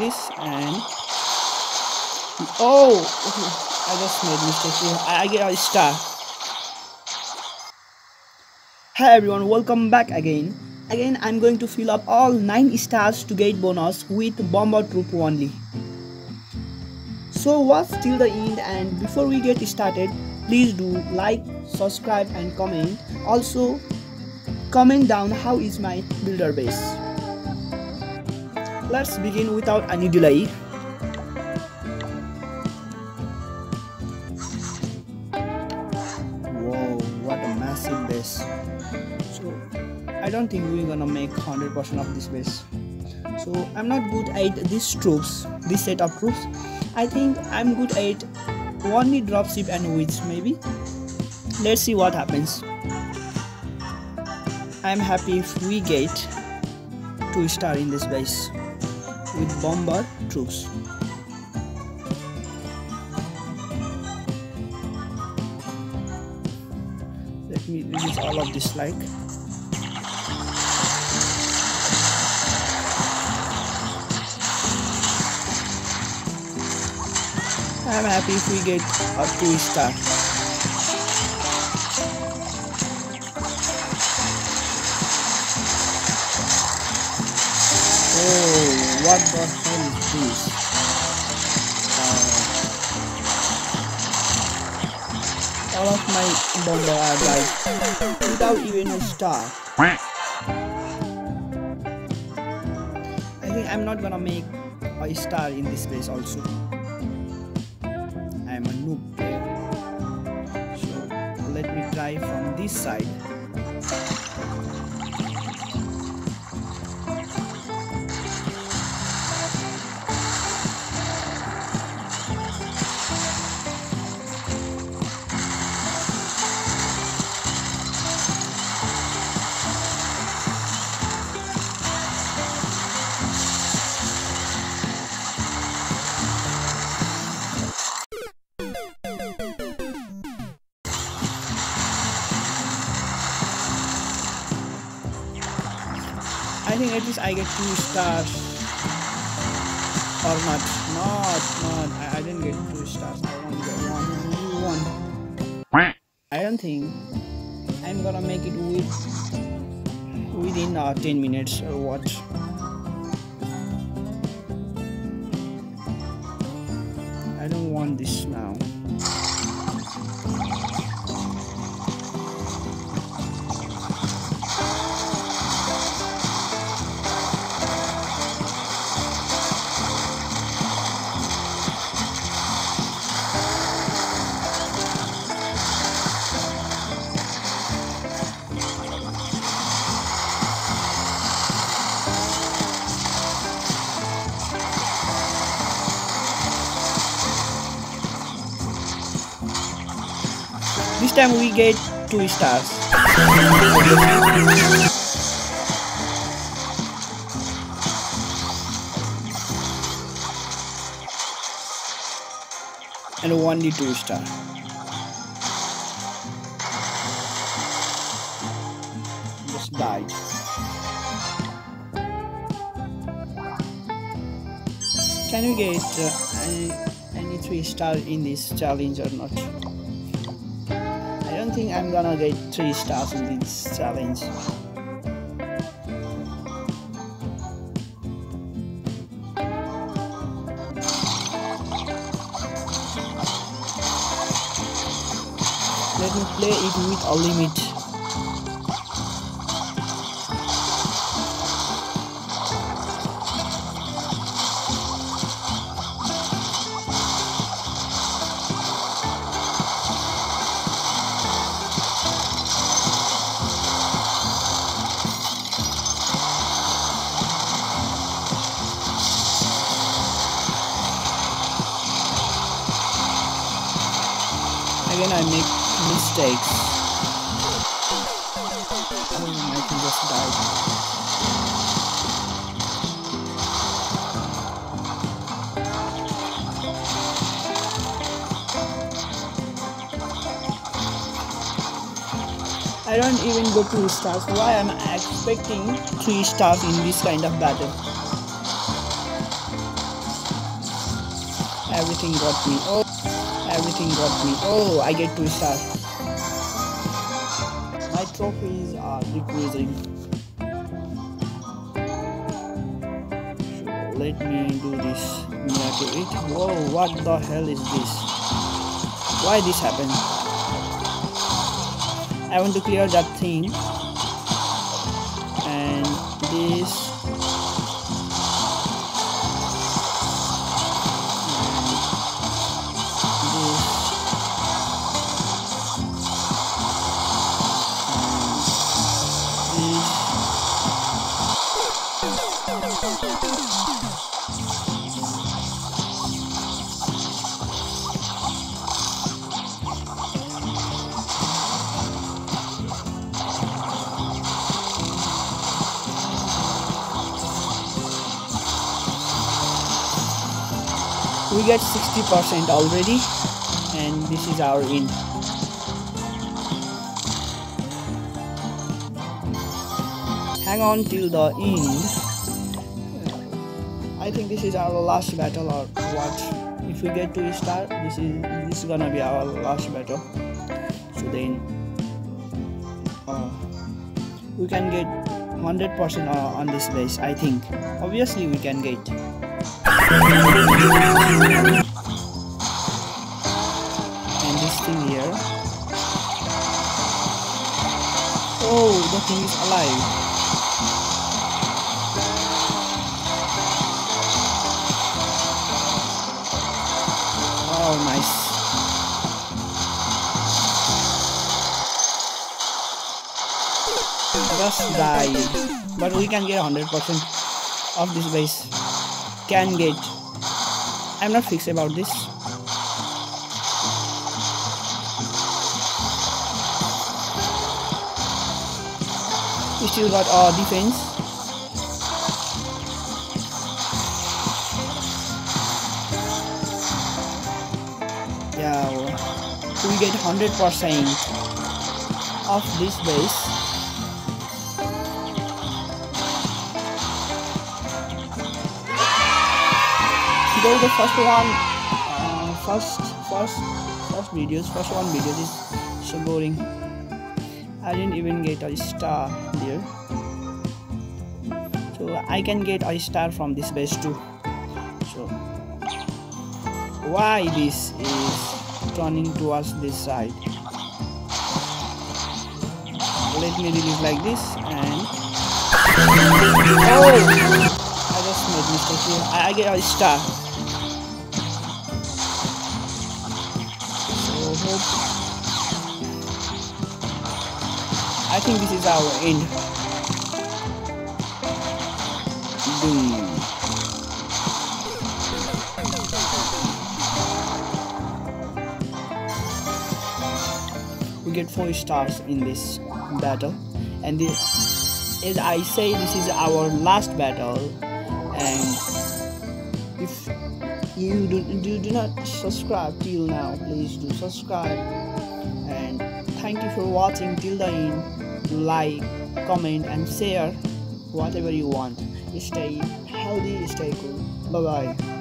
this and oh I just made mistake I, I get a star. Hi everyone welcome back again. Again I'm going to fill up all 9 stars to get bonus with bomber troop only. So watch till the end? And before we get started please do like subscribe and comment. Also comment down how is my builder base let's begin without any delay whoa what a massive base. So i don't think we're gonna make 100% of this base. So i'm not good at these troops this set of troops. I think i'm good at only dropship and witch maybe. Let's see what happens. I'm happy if we get two star in this base with bomber troops let me release all of this like I'm happy if we get a 2 star. What the hell is this? Uh, all of my bomber are without even a star. I think I'm not gonna make a star in this place also. I'm a noob player. So let me try from this side. At least I get two stars. Or not. Not, not. I, I didn't get two stars. I only get one. Only one. I don't think I'm gonna make it with within uh, 10 minutes or what. I don't want this now. This time we get two stars. and only two star. Just died. Can we get uh, any, any three star in this challenge or not? I don't think I'm gonna get three stars in this challenge. Let me play it with a limit. Again, I make mistakes. I can just die. I don't even go two stars. Why am I expecting three stars in this kind of battle? everything got me. Oh, everything got me. Oh, I get two stars. My trophies are decreasing. So let me do this near to. Whoa, what the hell is this? Why this happened? I want to clear that thing and this we get 60% already and this is our in. Hang on till the end I think this is our last battle or what? If we get two star this is this is gonna be our last battle. So then uh, we can get 100% on this base I think. Obviously we can get and this thing here. Oh the thing is alive. Oh nice. Just died but we can get 100% of this base can get. I'm not fixed about this. We still got our defense. Yeah we get 100% of this base though the first one uh, first first first videos. First one videos is so boring I didn't even get a star there so I can get a star from this base too. So why this is turning towards this side? Let me release like this and oh! I just made mistake here. I, I get a star I think this is our end. Boom. We get 4 stars in this battle and this, as I say this is our last battle you do, do, do not subscribe till now. Please do subscribe. And thank you for watching. Till the end like comment and share whatever you want. Stay healthy stay cool. Bye bye